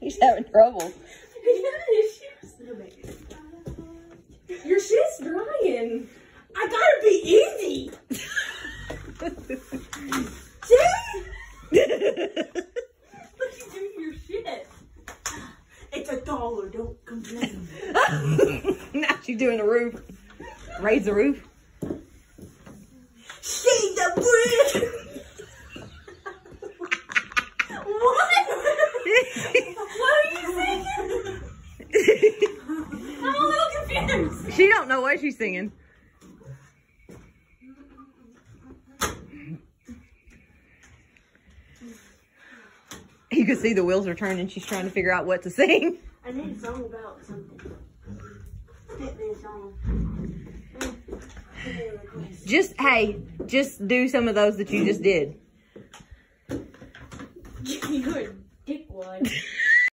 She's having trouble. Your shit's drying. I gotta be easy. See? What you do to your shit? It's a dollar. Don't complain. now she's doing the roof. Raise the roof. Shade the brick. what? what are you singing? I'm a little confused. She don't know what she's singing. You can see the wheels are turning. She's trying to figure out what to sing. I need a song about something. Hit me a song. Hit me a request. Just, hey, just do some of those that you just did. You're a dickwad.